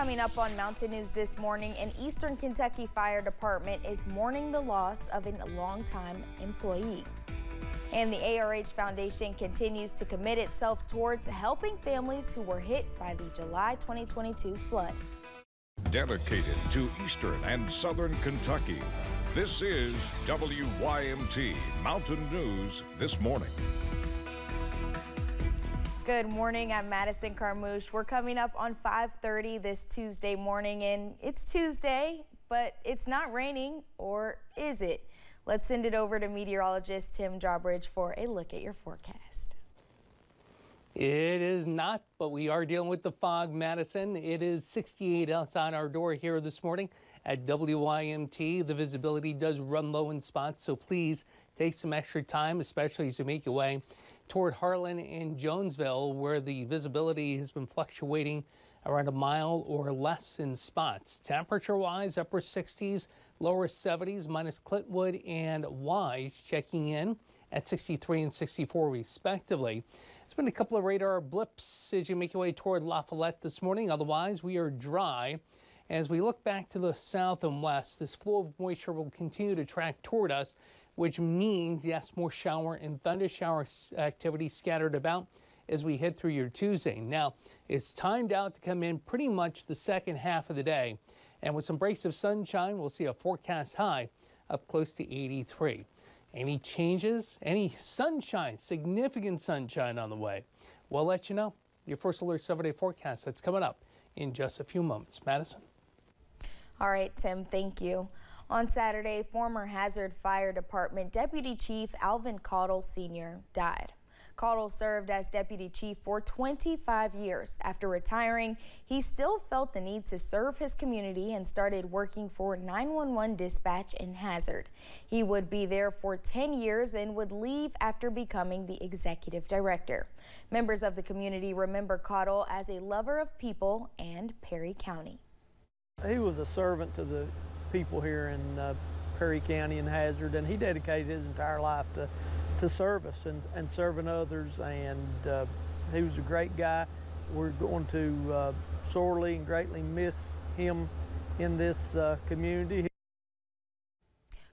Coming up on Mountain News this morning, an Eastern Kentucky Fire Department is mourning the loss of a longtime employee. And the ARH Foundation continues to commit itself towards helping families who were hit by the July 2022 flood. Dedicated to Eastern and Southern Kentucky, this is WYMT Mountain News This Morning. Good morning. I'm Madison Carmouche. We're coming up on 5:30 this Tuesday morning, and it's Tuesday, but it's not raining, or is it? Let's send it over to meteorologist Tim Drawbridge for a look at your forecast. It is not, but we are dealing with the fog, Madison. It is 68 outside our door here this morning at WYMT. The visibility does run low in spots, so please take some extra time, especially as you make your way toward Harlan and Jonesville, where the visibility has been fluctuating around a mile or less in spots. Temperature wise, upper 60s, lower 70s, minus Clintwood and Wise checking in at 63 and 64 respectively. It's been a couple of radar blips as you make your way toward La Follette this morning. Otherwise, we are dry. As we look back to the south and west, this flow of moisture will continue to track toward us which means, yes, more shower and thunder shower activity scattered about as we head through your Tuesday. Now, it's timed out to come in pretty much the second half of the day. And with some breaks of sunshine, we'll see a forecast high up close to 83. Any changes? Any sunshine, significant sunshine on the way? We'll let you know. Your first alert seven day forecast that's coming up in just a few moments. Madison. All right, Tim, thank you. On Saturday, former Hazard Fire Department Deputy Chief Alvin Caudle Sr. died. Caudle served as deputy chief for 25 years. After retiring, he still felt the need to serve his community and started working for 911 dispatch in Hazard. He would be there for 10 years and would leave after becoming the executive director. Members of the community remember Caudle as a lover of people and Perry County. He was a servant to the people here in uh, Perry County and Hazard, and he dedicated his entire life to, to service and, and serving others, and uh, he was a great guy. We're going to uh, sorely and greatly miss him in this uh, community.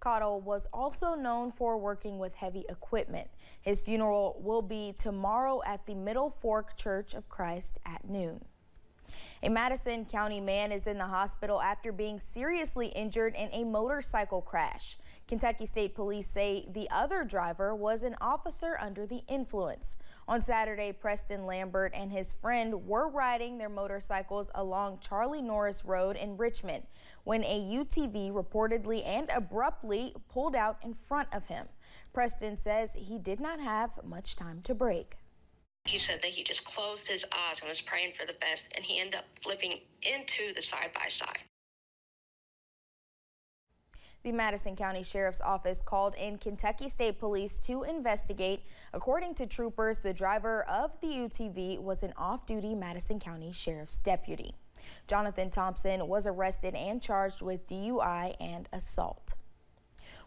Caudle was also known for working with heavy equipment. His funeral will be tomorrow at the Middle Fork Church of Christ at noon. A Madison County man is in the hospital after being seriously injured in a motorcycle crash. Kentucky State Police say the other driver was an officer under the influence. On Saturday, Preston Lambert and his friend were riding their motorcycles along Charlie Norris Road in Richmond when a UTV reportedly and abruptly pulled out in front of him. Preston says he did not have much time to brake. He said that he just closed his eyes and was praying for the best, and he ended up flipping into the side by side. The Madison County Sheriff's Office called in Kentucky State Police to investigate. According to troopers, the driver of the UTV was an off-duty Madison County Sheriff's deputy. Jonathan Thompson was arrested and charged with DUI and assault.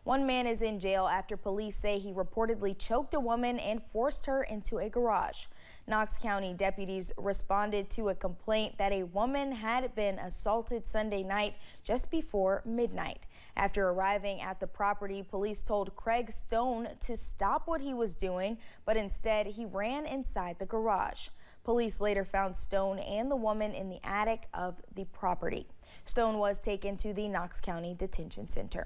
One man is in jail after police say he reportedly choked a woman and forced her into a garage. Knox County deputies responded to a complaint that a woman had been assaulted Sunday night just before midnight. After arriving at the property, police told Craig Stone to stop what he was doing, but instead he ran inside the garage. Police later found Stone and the woman in the attic of the property. Stone was taken to the Knox County Detention Center.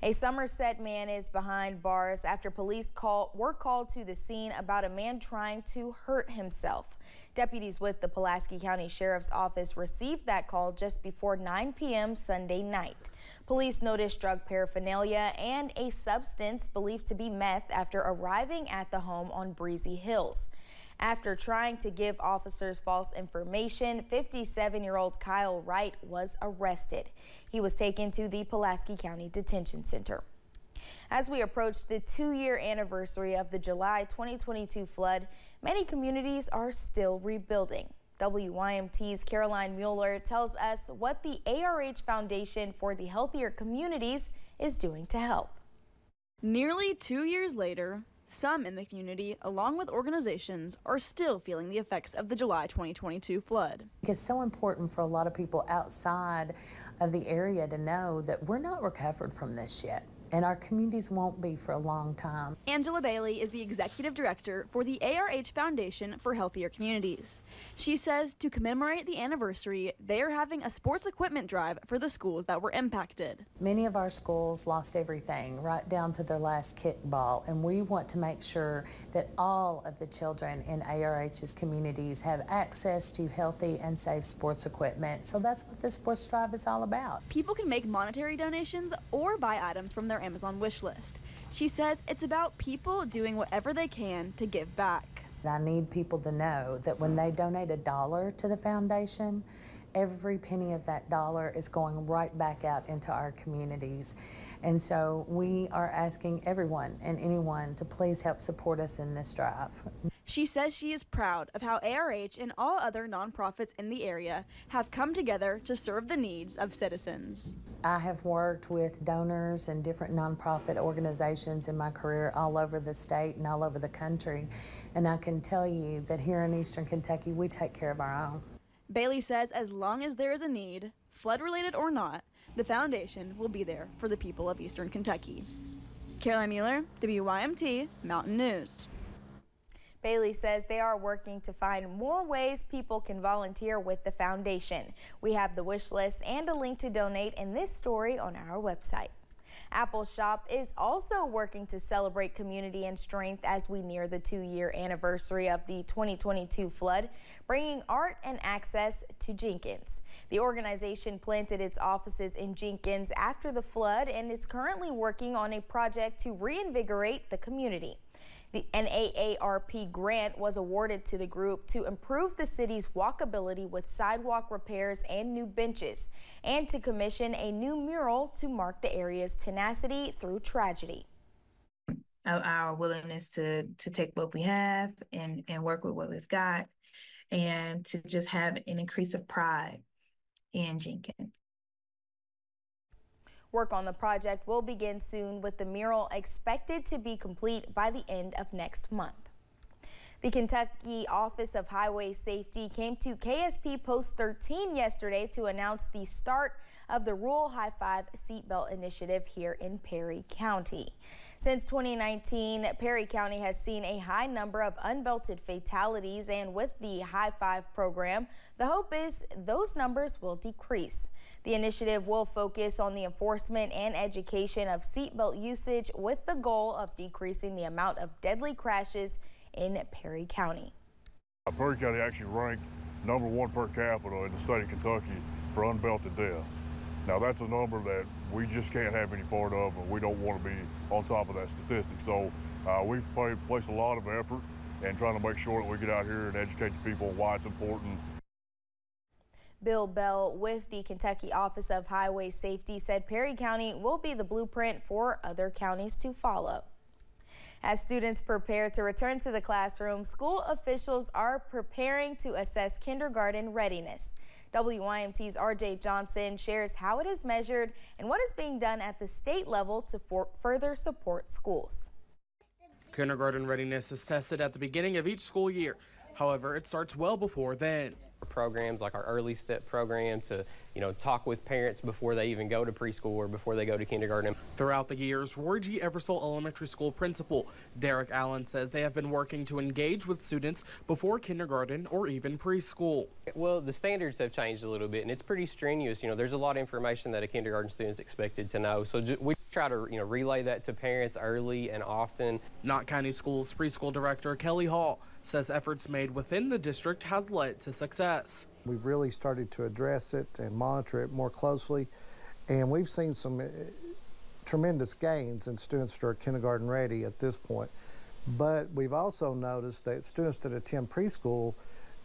A Somerset man is behind bars after police call, were called to the scene about a man trying to hurt himself. Deputies with the Pulaski County Sheriff's Office received that call just before 9 p.m. Sunday night. Police noticed drug paraphernalia and a substance believed to be meth after arriving at the home on Breezy Hills. After trying to give officers false information, 57-year-old Kyle Wright was arrested. He was taken to the Pulaski County Detention Center. As we approach the two-year anniversary of the July 2022 flood, many communities are still rebuilding. WYMT's Caroline Mueller tells us what the ARH Foundation for the Healthier Communities is doing to help. Nearly two years later, Some in the community, along with organizations, are still feeling the effects of the July 2022 flood. It's so important for a lot of people outside of the area to know that we're not recovered from this yet and our communities won't be for a long time. Angela Bailey is the executive director for the ARH Foundation for Healthier Communities. She says to commemorate the anniversary, they are having a sports equipment drive for the schools that were impacted. Many of our schools lost everything, right down to their last kickball, and we want to make sure that all of the children in ARH's communities have access to healthy and safe sports equipment. So that's what this sports drive is all about. People can make monetary donations or buy items from their Amazon wish list. She says it's about people doing whatever they can to give back. I need people to know that when they donate a dollar to the foundation, every penny of that dollar is going right back out into our communities. And so we are asking everyone and anyone to please help support us in this drive. She says she is proud of how ARH and all other nonprofits in the area have come together to serve the needs of citizens. I have worked with donors and different nonprofit organizations in my career all over the state and all over the country. And I can tell you that here in Eastern Kentucky, we take care of our own. Bailey says as long as there is a need, flood related or not, the foundation will be there for the people of Eastern Kentucky. Caroline Mueller, WYMT Mountain News. Bailey says they are working to find more ways people can volunteer with the foundation. We have the wish list and a link to donate in this story on our website. Appalshop is also working to celebrate community and strength as we near the two-year anniversary of the 2022 flood, bringing art and access to Jenkins. The organization planted its offices in Jenkins after the flood and is currently working on a project to reinvigorate the community. The NAARP grant was awarded to the group to improve the city's walkability with sidewalk repairs and new benches, and to commission a new mural to mark the area's tenacity through tragedy. Our willingness to to take what we have and and work with what we've got, and to just have an increase of pride in Jenkins. Work on the project will begin soon with the mural expected to be complete by the end of next month. The Kentucky Office of Highway Safety came to KSP Post 13 yesterday to announce the start of the Rural High Five Seatbelt Initiative here in Perry County. Since 2019, Perry County has seen a high number of unbelted fatalities, and with the High Five program, the hope is those numbers will decrease. The initiative will focus on the enforcement and education of seatbelt usage with the goal of decreasing the amount of deadly crashes in Perry County. Perry County actually ranked number one per capita in the state of Kentucky for unbelted deaths. Now that's a number that we just can't have any part of and we don't want to be on top of that statistic. So uh, we've placed a lot of effort in trying to make sure that we get out here and educate the people why it's important Bill Bell with the Kentucky Office of Highway Safety said Perry County will be the blueprint for other counties to follow. As students prepare to return to the classroom, school officials are preparing to assess kindergarten readiness. WYMT's RJ Johnson shares how it is measured and what is being done at the state level to further support schools. Kindergarten readiness is tested at the beginning of each school year. However, it starts well before then programs like our early step program to you know talk with parents before they even go to preschool or before they go to kindergarten. Throughout the years, Roy G. Eversole Elementary School principal Derek Allen says they have been working to engage with students before kindergarten or even preschool. Well, the standards have changed a little bit and it's pretty strenuous. You know, there's a lot of information that a kindergarten student is expected to know. So we try to you know relay that to parents early and often. Knott County Schools preschool director Kelly Hall says efforts made within the district has led to success. We've really started to address it and monitor it more closely, and we've seen some uh, tremendous gains in students that are kindergarten ready at this point. But we've also noticed that students that attend preschool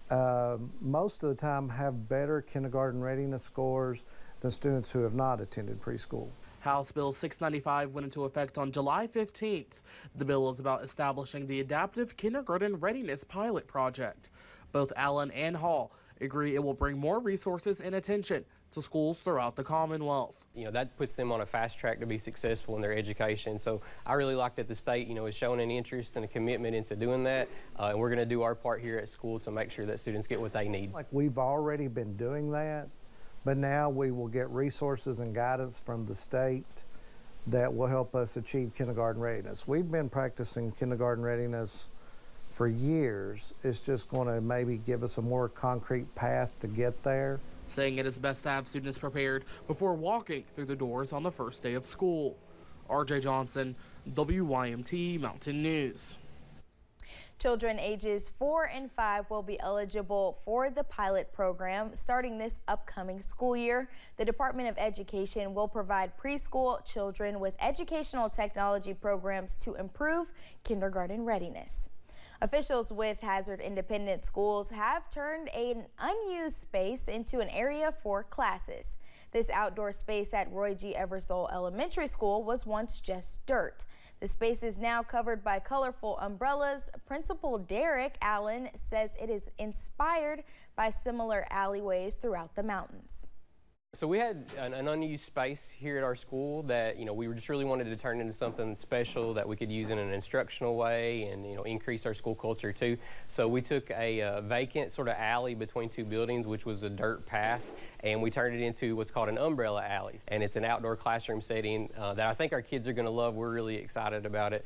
uh, most of the time have better kindergarten readiness scores than students who have not attended preschool. House Bill 695 went into effect on July 15th. The bill is about establishing the Adaptive Kindergarten Readiness Pilot Project. Both Allen and Hall agree it will bring more resources and attention to schools throughout the Commonwealth. You know, that puts them on a fast track to be successful in their education. So I really like that the state, you know, is showing an interest and a commitment into doing that. Uh, and we're going to do our part here at school to make sure that students get what they need. Like we've already been doing that, but now we will get resources and guidance from the state that will help us achieve kindergarten readiness. We've been practicing kindergarten readiness for years. It's just going to maybe give us a more concrete path to get there saying it is best to have students prepared before walking through the doors on the first day of school. RJ Johnson, WYMT Mountain News. Children ages 4 and 5 will be eligible for the pilot program starting this upcoming school year. The Department of Education will provide preschool children with educational technology programs to improve kindergarten readiness. Officials with Hazard Independent Schools have turned an unused space into an area for classes. This outdoor space at Roy G. Eversole Elementary School was once just dirt. The space is now covered by colorful umbrellas. Principal Derek Allen says it is inspired by similar alleyways throughout the mountains. So we had an, an, unused space here at our school that you know we just really wanted to turn into something special that we could use in an instructional way and you know increase our school culture too. So we took a uh, vacant sort of alley between two buildings, which was a dirt path, and we turned it into what's called an umbrella alley. And it's an outdoor classroom setting uh, that I think our kids are going to love. We're really excited about it.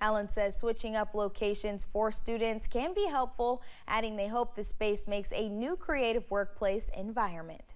Allen says switching up locations for students can be helpful, adding they hope the space makes a new creative workplace environment.